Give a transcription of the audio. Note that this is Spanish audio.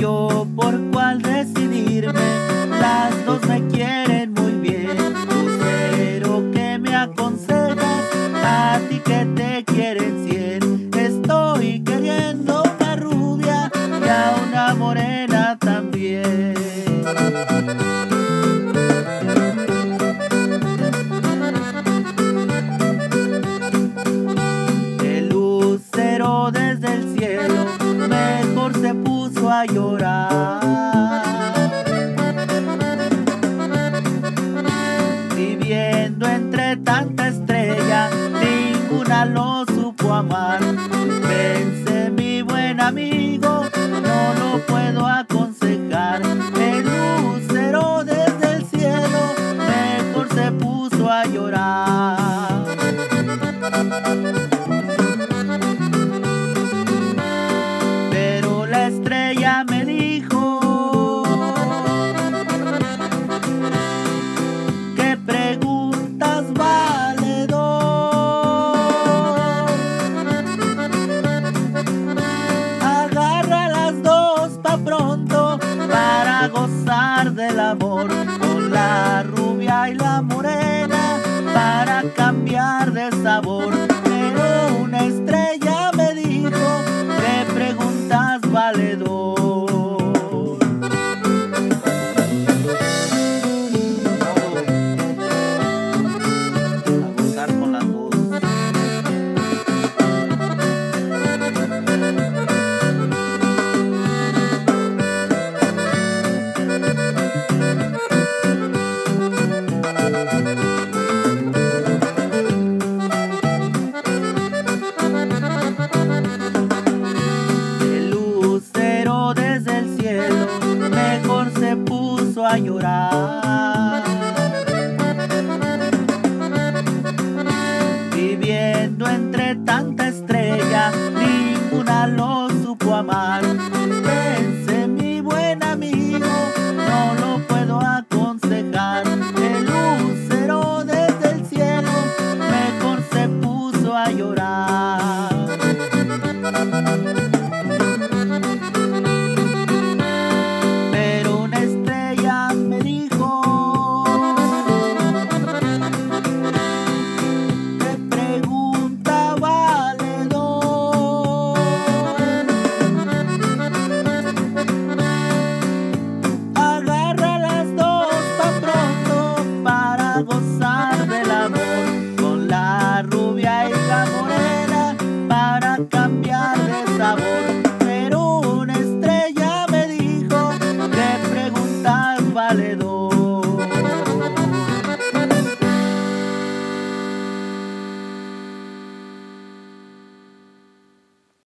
yo por a llorar. Viviendo entre tanta estrella, ninguna lo supo amar. Pensé mi buen amigo, no lo puedo. Con la rubia y la morena para cambiar de sabor. a llorar.